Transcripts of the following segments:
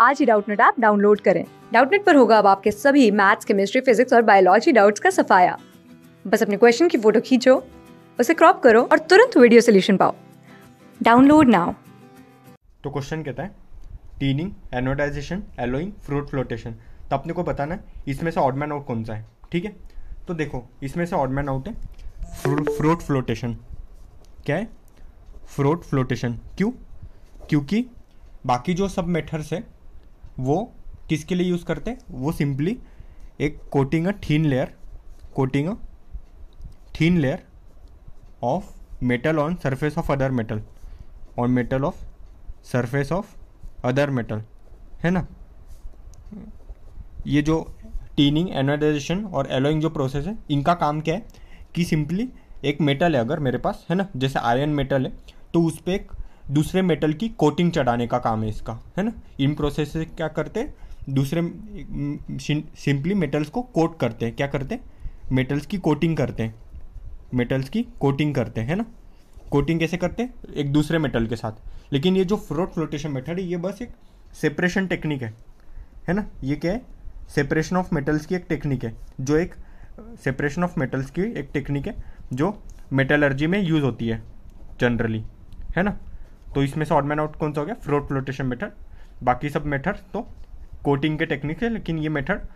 आज ही Doubtnut app download करें। डाउटनेट पर होगा अब आपके सभी मैथ्स, केमिस्ट्री, फिजिक्स और बायोलॉजी डाउट्स का सफाया। बस अपने क्वेश्चन की फ़ोटो खींचो, उसे क्रॉप करो और तुरंत वीडियो सोल्यूशन पाओ। Download now. तो क्वेश्चन कहता है tinning anodization alloying froth flotation तो अपने को बताना है, इसमें से ऑडमैन आउट कौन सा है? ठीक है? तो देखो, इसमें से odd man out. Froth flotation क्या है? फ्रूट फ्लोटेशन क्यों? क्योंकि बाकी जो सब मेथड्स है वो किसके लिए यूज़ करते वो सिंपली एक coating a thin layer coating a thin layer of metal on surface of other metal on metal of surface of other metal है ना? ये जो टीनिंग एनोडाइजेशन और एलोइंग जो प्रोसेस है, इनका काम क्या है? कि सिंपली एक मेटल है अगर मेरे पास, है ना? जैसे आयरन मेटल है तो उस पर एक दूसरे मेटल की कोटिंग चढ़ाने का काम है इसका, है ना? इन प्रोसेस से क्या करते दूसरे सिंपली मेटल्स को कोट करते हैं। क्या करते हैं? मेटल्स की कोटिंग करते हैं। मेटल्स की कोटिंग करते हैं ना? कोटिंग कैसे करते हैं? एक दूसरे मेटल के साथ। लेकिन ये जो फ्लोट फ्लोटेशन मेथड है, ये बस एक सेपरेशन टेक्निक है। है ना? ये क्या है? सेपरेशन ऑफ़ मेटल्स की एक टेक्निक है, जो एक सेपरेशन ऑफ़ मेटल्स की एक टेक्निक है, जो मेटलर्जी में यूज़ होती है जनरली है ना? तो इसमें से ऑडमैन आउट कौन सा हो गया? फ्रोट फ्लोटेशन मेथड बाकी सब मेथड तो कोटिंग के टेक्निक है, लेकिन ये मेथड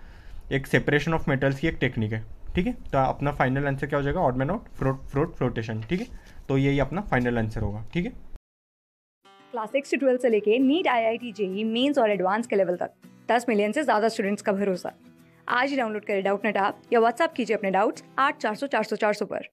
एक सेपरेशन ऑफ़ मेटल्स की एक टेक्निक है, ठीक है? तो अपना फाइनल आंसर क्या हो जाएगा? Odd man out froth froth flotation ठीक है? तो यही अपना फाइनल आंसर होगा, ठीक है? क्लास सिक्स से ट्वेल्थ से लेके NEET I I T JEE mains और एडवांस के लेवल तक। दस मिलियन से ज़्यादा स्टूडेंट्स का भरोसा। आज ही डाउनलोड करें डाउट नेट आप या व्हाट्सअप कीजिए अपने डाउट्स आठ चार सौ चार सौ चार सौ पर।